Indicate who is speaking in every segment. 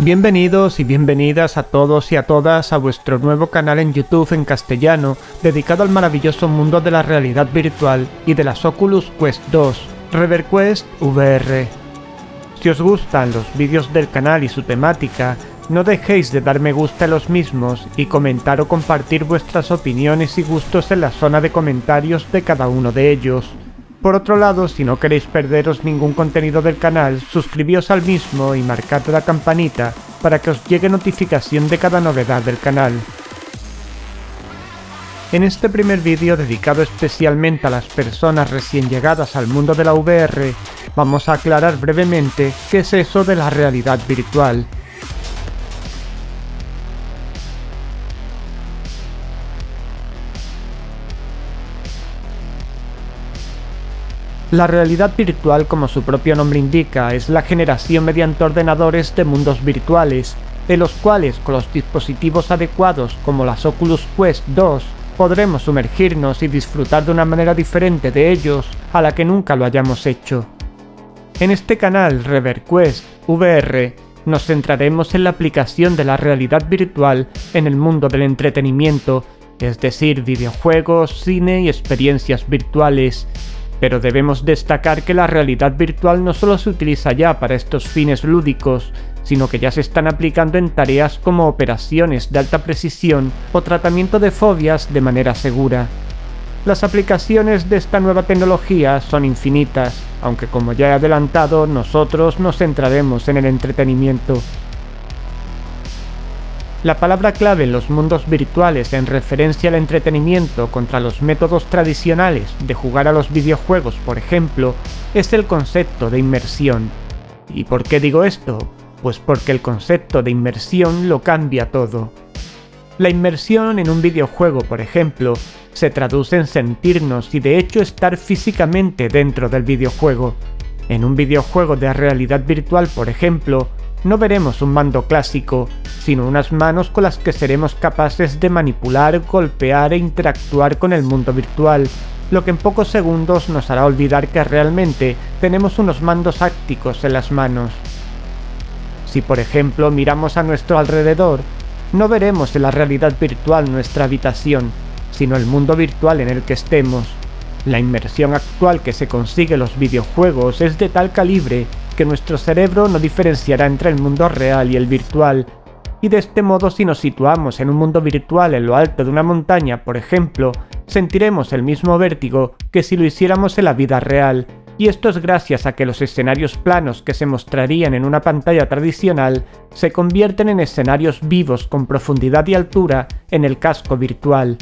Speaker 1: Bienvenidos y bienvenidas a todos y a todas a vuestro nuevo canal en YouTube en castellano dedicado al maravilloso mundo de la realidad virtual y de las Oculus Quest 2, ReverQuest VR. Si os gustan los vídeos del canal y su temática, no dejéis de dar me gusta a los mismos y comentar o compartir vuestras opiniones y gustos en la zona de comentarios de cada uno de ellos. Por otro lado, si no queréis perderos ningún contenido del canal, suscribíos al mismo y marcad la campanita para que os llegue notificación de cada novedad del canal. En este primer vídeo dedicado especialmente a las personas recién llegadas al mundo de la VR, vamos a aclarar brevemente qué es eso de la realidad virtual La realidad virtual, como su propio nombre indica, es la generación mediante ordenadores de mundos virtuales, de los cuales con los dispositivos adecuados como las Oculus Quest 2 podremos sumergirnos y disfrutar de una manera diferente de ellos a la que nunca lo hayamos hecho. En este canal ReverQuest VR nos centraremos en la aplicación de la realidad virtual en el mundo del entretenimiento, es decir, videojuegos, cine y experiencias virtuales, pero debemos destacar que la realidad virtual no solo se utiliza ya para estos fines lúdicos, sino que ya se están aplicando en tareas como operaciones de alta precisión o tratamiento de fobias de manera segura. Las aplicaciones de esta nueva tecnología son infinitas, aunque como ya he adelantado, nosotros nos centraremos en el entretenimiento. La palabra clave en los mundos virtuales en referencia al entretenimiento contra los métodos tradicionales de jugar a los videojuegos, por ejemplo, es el concepto de inmersión. ¿Y por qué digo esto? Pues porque el concepto de inmersión lo cambia todo. La inmersión en un videojuego, por ejemplo, se traduce en sentirnos y de hecho estar físicamente dentro del videojuego. En un videojuego de realidad virtual, por ejemplo, no veremos un mando clásico, sino unas manos con las que seremos capaces de manipular, golpear e interactuar con el mundo virtual, lo que en pocos segundos nos hará olvidar que realmente tenemos unos mandos ácticos en las manos. Si por ejemplo miramos a nuestro alrededor, no veremos en la realidad virtual nuestra habitación, sino el mundo virtual en el que estemos. La inmersión actual que se consigue en los videojuegos es de tal calibre que nuestro cerebro no diferenciará entre el mundo real y el virtual, y de este modo si nos situamos en un mundo virtual en lo alto de una montaña, por ejemplo, sentiremos el mismo vértigo que si lo hiciéramos en la vida real, y esto es gracias a que los escenarios planos que se mostrarían en una pantalla tradicional se convierten en escenarios vivos con profundidad y altura en el casco virtual.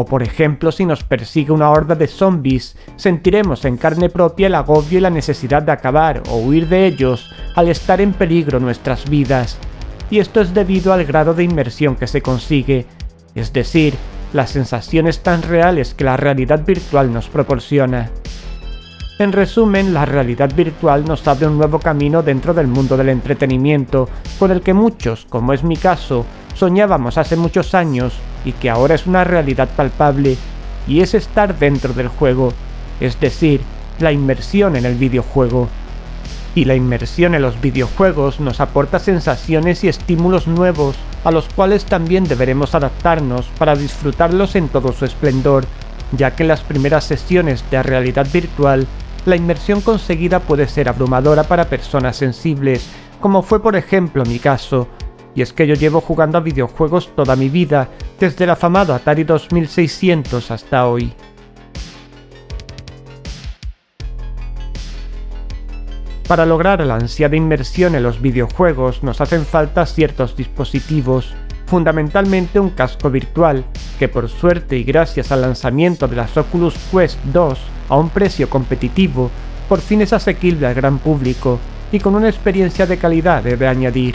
Speaker 1: O por ejemplo, si nos persigue una horda de zombies, sentiremos en carne propia el agobio y la necesidad de acabar o huir de ellos al estar en peligro nuestras vidas. Y esto es debido al grado de inmersión que se consigue, es decir, las sensaciones tan reales que la realidad virtual nos proporciona. En resumen, la realidad virtual nos abre un nuevo camino dentro del mundo del entretenimiento, con el que muchos, como es mi caso, soñábamos hace muchos años y que ahora es una realidad palpable, y es estar dentro del juego, es decir, la inmersión en el videojuego. Y la inmersión en los videojuegos nos aporta sensaciones y estímulos nuevos a los cuales también deberemos adaptarnos para disfrutarlos en todo su esplendor, ya que en las primeras sesiones de realidad virtual la inmersión conseguida puede ser abrumadora para personas sensibles, como fue por ejemplo mi caso, y es que yo llevo jugando a videojuegos toda mi vida, desde el afamado Atari 2600 hasta hoy. Para lograr la ansiada inmersión en los videojuegos nos hacen falta ciertos dispositivos, fundamentalmente un casco virtual, que por suerte y gracias al lanzamiento de las Oculus Quest 2 a un precio competitivo, por fin es asequible al gran público y con una experiencia de calidad debe añadir.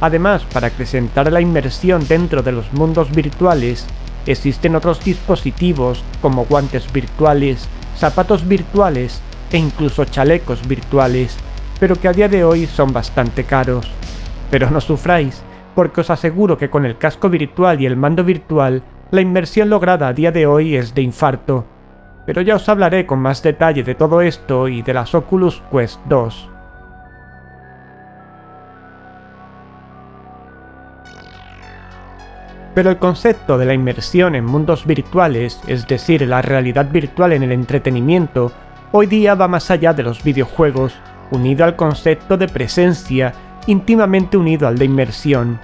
Speaker 1: Además, para acrecentar la inmersión dentro de los mundos virtuales, existen otros dispositivos como guantes virtuales, zapatos virtuales e incluso chalecos virtuales, pero que a día de hoy son bastante caros. Pero no sufráis, porque os aseguro que con el casco virtual y el mando virtual, la inmersión lograda a día de hoy es de infarto. Pero ya os hablaré con más detalle de todo esto y de las Oculus Quest 2. Pero el concepto de la inmersión en mundos virtuales, es decir, la realidad virtual en el entretenimiento, hoy día va más allá de los videojuegos, unido al concepto de presencia, íntimamente unido al de inmersión.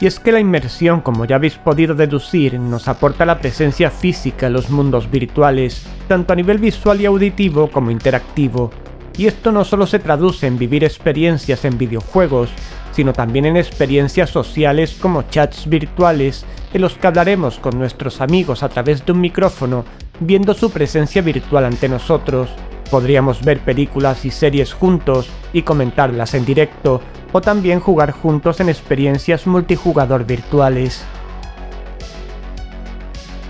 Speaker 1: Y es que la inmersión, como ya habéis podido deducir, nos aporta la presencia física en los mundos virtuales, tanto a nivel visual y auditivo como interactivo. Y esto no solo se traduce en vivir experiencias en videojuegos, sino también en experiencias sociales como chats virtuales en los que hablaremos con nuestros amigos a través de un micrófono, viendo su presencia virtual ante nosotros. Podríamos ver películas y series juntos y comentarlas en directo, o también jugar juntos en experiencias multijugador virtuales.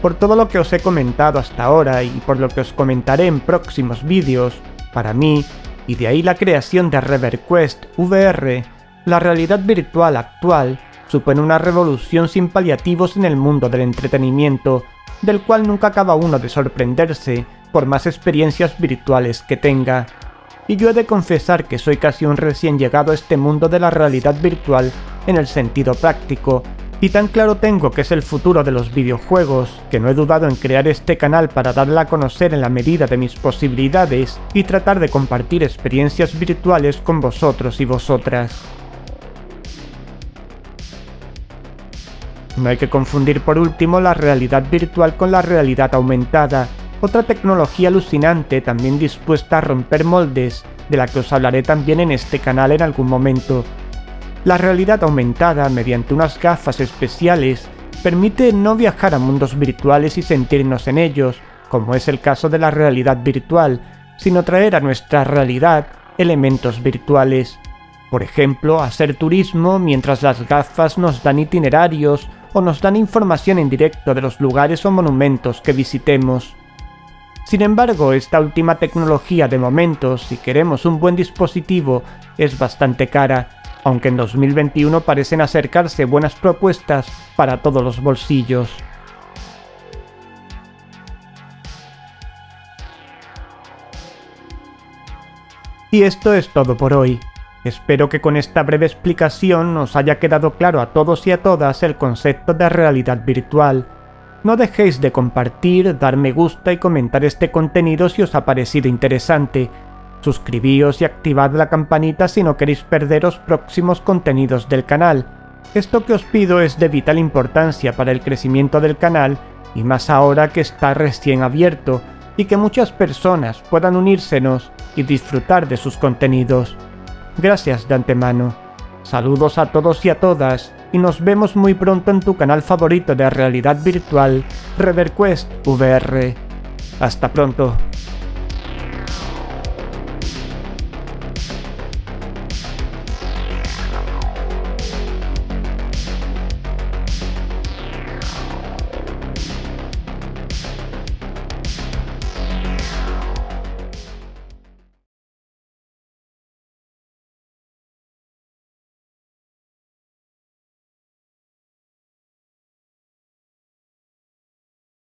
Speaker 1: Por todo lo que os he comentado hasta ahora y por lo que os comentaré en próximos vídeos, para mí, y de ahí la creación de ReverQuest VR, la realidad virtual actual supone una revolución sin paliativos en el mundo del entretenimiento, del cual nunca acaba uno de sorprenderse por más experiencias virtuales que tenga y yo he de confesar que soy casi un recién llegado a este mundo de la realidad virtual en el sentido práctico, y tan claro tengo que es el futuro de los videojuegos, que no he dudado en crear este canal para darla a conocer en la medida de mis posibilidades y tratar de compartir experiencias virtuales con vosotros y vosotras. No hay que confundir por último la realidad virtual con la realidad aumentada, otra tecnología alucinante también dispuesta a romper moldes, de la que os hablaré también en este canal en algún momento. La realidad aumentada mediante unas gafas especiales permite no viajar a mundos virtuales y sentirnos en ellos, como es el caso de la realidad virtual, sino traer a nuestra realidad elementos virtuales. Por ejemplo, hacer turismo mientras las gafas nos dan itinerarios o nos dan información en directo de los lugares o monumentos que visitemos. Sin embargo, esta última tecnología de momento, si queremos un buen dispositivo, es bastante cara, aunque en 2021 parecen acercarse buenas propuestas para todos los bolsillos. Y esto es todo por hoy. Espero que con esta breve explicación os haya quedado claro a todos y a todas el concepto de realidad virtual no dejéis de compartir, dar me gusta y comentar este contenido si os ha parecido interesante. Suscribíos y activad la campanita si no queréis perderos próximos contenidos del canal. Esto que os pido es de vital importancia para el crecimiento del canal y más ahora que está recién abierto y que muchas personas puedan unírsenos y disfrutar de sus contenidos. Gracias de antemano. Saludos a todos y a todas y nos vemos muy pronto en tu canal favorito de realidad virtual, ReverQuest VR. Hasta pronto.